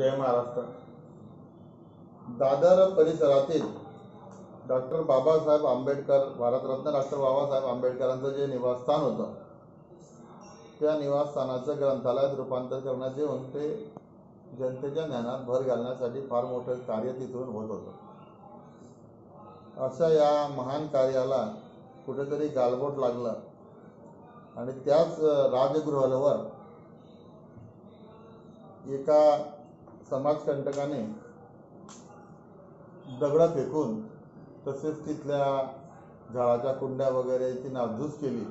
जय महाराष्ट्र. दादर परिसरातील doctor Babasaheb Ambedkar Bharat Ratna doctor Babasaheb आंबेडकरांचं जे निवासस्थान होतं त्या निवासस्थानाचं ग्रंथालयात रूपांतर करण्यात येऊन ते जनतेच्या ज्ञानात भर घालण्यासाठी फार मोठं कार्य तिथून होत होतं. अशा या महान कार्याला कुठेतरी गालबोट लागलं आणि त्याच राजगृहावर एका समाजकंटकाने दगडं फेकून तसेच तिथल्या झाडाच्या कुंड्या वगैरे ती नासधूस केली.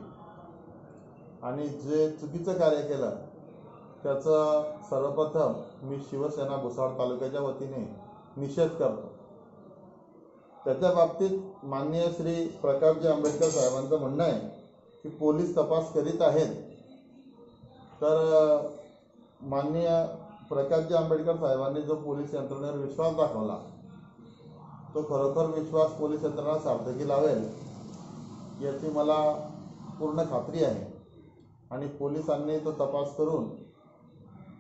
आणि जे चुकीचं कार्य केलं त्याचं सर्वप्रथम मी शिवसेना भुसावळ तालुक्याच्या वतीने निषेध करतो. त्याच्या बाबतीत माननीय श्री प्रकाशजी आंबेडकर साहेबांचं म्हणणं आहे की पोलीस तपास करीत आहेत. तर माननीय प्रकाशजी आंबेडकर साहेबांनी जो पोलीस यंत्रणेवर विश्वास दाखवला तो खरोखर विश्वास पोलीस यंत्रणा सार्थकी लावेल याची मला पूर्ण खात्री आहे. आणि पोलिसांनी तो तपास करून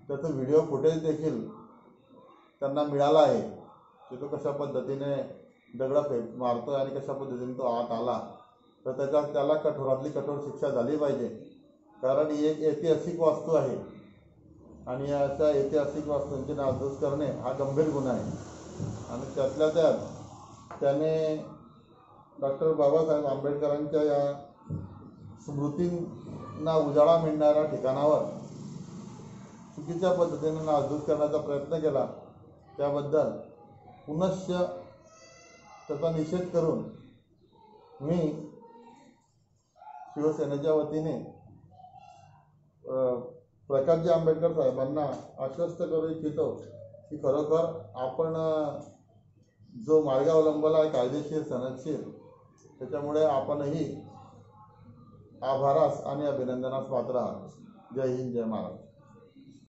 त्याचं व्हिडिओ फुटेज देखील त्यांना मिळाला आहे की तो कशा पद्धतीने दगडं फेक मारतो आणि कशा पद्धतीने तो आत आला. तर त्याच्या त्याला कठोरातली कठोर शिक्षा झाली पाहिजे. कारण ही एक ऐतिहासिक वास्तू आहे. आणि अशा ऐतिहासिक वास्तूंची म्हणजे नासधूस करणे हा गंभीर गुन्हा आहे. आणि त्यातल्या त्यात त्याने डॉक्टर बाबासाहेब आंबेडकरांच्या या स्मृतींना उजाळा मिळणाऱ्या ठिकाणावर चुकीच्या पद्धतीने नासधूस करण्याचा प्रयत्न केला त्याबद्दल पुनश्च त्याचा निषेध करून मी शिवसेनेच्या वतीने प्रकाशजी आंबेडकर साहेबांना आश्वस्त करू इच्छितो की खरोखर आपण जो मार्ग अवलंबला आहे कायदेशीर सनदशीर त्याच्यामुळे आपणही आभारास आणि अभिनंदनास पात्र आहात. जय हिंद जय महाराष्ट्र.